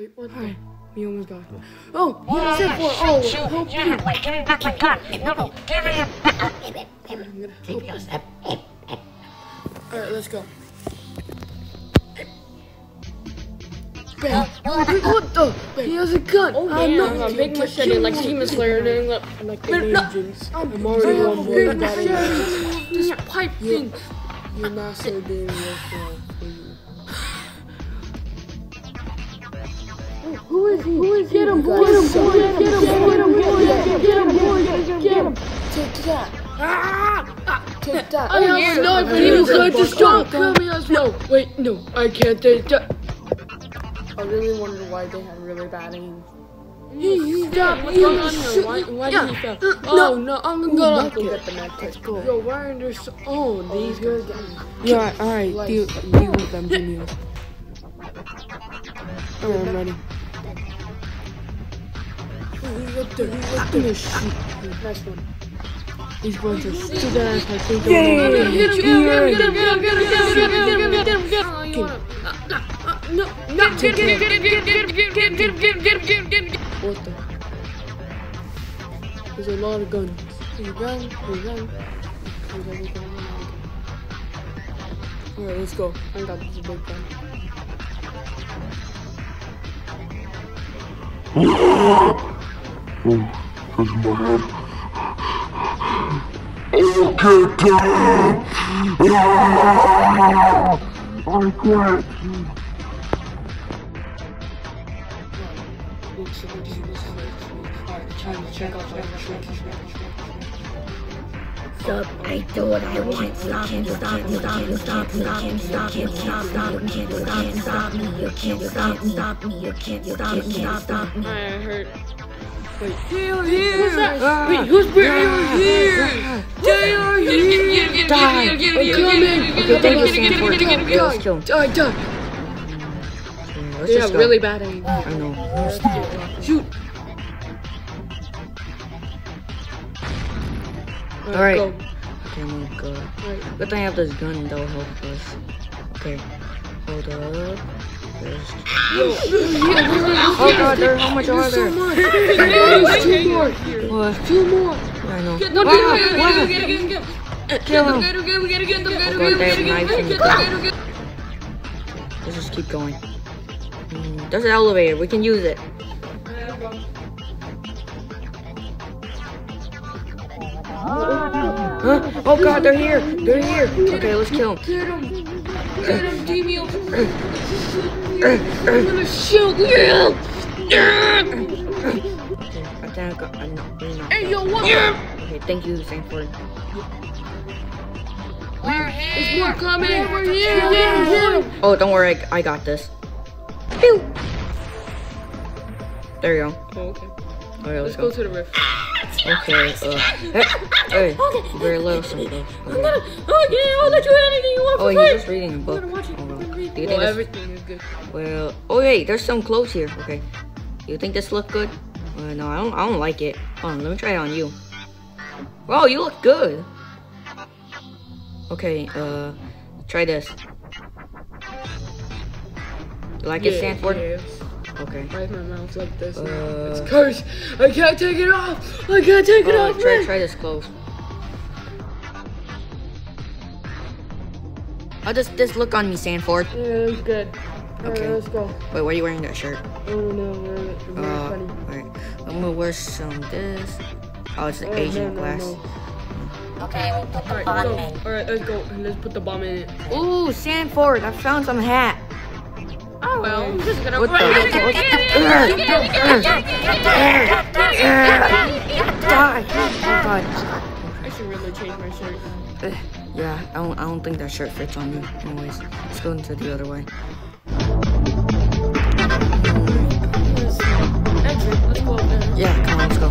Alright, what Alright, we almost got it. Oh, oh, you said for oh, help you. Like, give me back my gun. No, no, give me it back. I'm gonna Keep your step. Alright, let's go. Bam. Oh, what oh, the? He has a gun. Oh, I'm damn, not a big machete like Demon Slayer doing like, like the No. agents. I'm I'm already very on big board. machete. This pipe thing. Your master being worthwhile for is he? Who is he? Get him, boy! Get him, boy! Get him, get him, boy! Get him, boy! Get him! Take that! Ah! Take that! I have a knife and he's got going to to stop. stop. Kill me as well. Wait, no, I can't take that. I really wonder why they had really bad aim. He, he got what's he going on here? Why, why yeah. did he fail? Uh, Oh no. no, I'm gonna go good. get the med Let's kit. go. Yo, why are there so? Oh, these These guys. guys. Yeah, alright. Like- Deal, deal with them, Jimmy. Alright, I'm ready. What the? I'm gonna shoot. Nice one. He's going to shoot that ass like he's going to get him, get him, get him, get him, get him, get him, get him, get him, get him, get him. No, no, get him, get him, get him, get him, get him, get him, get him, get him, get him, get him, get him. What the? There's a lot of guns. There's a gun, there's a gun. There's every gun the. Alright, let's go. I got this big gun. Oh, there's my head. Oh, get down! I quit! Stop, I do what I want. Stop, stop, stop, stop, stop, stop, you can't stop me, you can't stop me, you can't stop me, you can't stop me, you can't stop me, you can't stop me. I hurt. Wait. They are here! Wait, who's bringing you here? They are here! Die! Wait, kill me! Okay, thank you, Sanford. Yeah, let's kill him. Die, die! Yeah, Let's They just have go. really bad aim. I know. Shoot! Alright. Go. Okay, oh my god. Alright. Good thing I have this gun that'll help us. Okay. Hold up. Oh god, there, how much are there? There's two more! What? Two more! I know. Get them, Ah, get them, what? get them, get them, get them. Kill him. Get them, get them, get them, get them, get them, Oh, get have them, knives in get the them, car. get them, get them. Let's just keep going. Mm, There's an elevator. We can use it. Huh? Oh god, they're here. They're here. Okay, let's kill them. Get him! Get him, Demio! I'm gonna shoot you! Okay, I think I got. Know. Hey, yo, what? Okay, thank you, Sanford. There's more coming! We're here! Get! Oh, don't worry. I, I got this. Pew! There you go. Oh, okay. Okay, Let's let's go go. to the rift. Okay, uh. Hey, hey, very little Sanford. Okay. Oh, yeah, I'll let you have anything you want Oh, for he's free! just reading a book. I'm gonna watch it. Oh, well. I'm gonna read. Do you Well, think everything is good. Well, oh wait, there's some clothes here. Okay, you think this look good? Uh, no, I don't. I don't like it. Hold on, let me try it on you. Wow, you look good. Okay, uh, try this. You like it, Sanford? Yes. Okay. Why is my mouth like this now? Uh, It's cursed. I can't take it off. I can't take it Uh, off. try man. try this clothes. How does this look on me, Sanford? Yeah, that's good. Alright, Okay. let's go. Wait, why are you wearing that shirt? Oh no, we're, we're Uh, funny. alright. I'm gonna wear some this. Oh, it's the Oh, Asian no, no, glass. no. Okay, we'll put Alright, so, alright, let's go. Let's put the bomb in it. Ooh, Sanford, I found some hat. Well, I'm just gonna. What the? what- Die! Oh god. I should really change my shirt. Eh, Yeah, I don't, I don't think that shirt fits on you. Anyways, let's go into the other way. Exit. Let's go up there. Yeah, come on, let's go.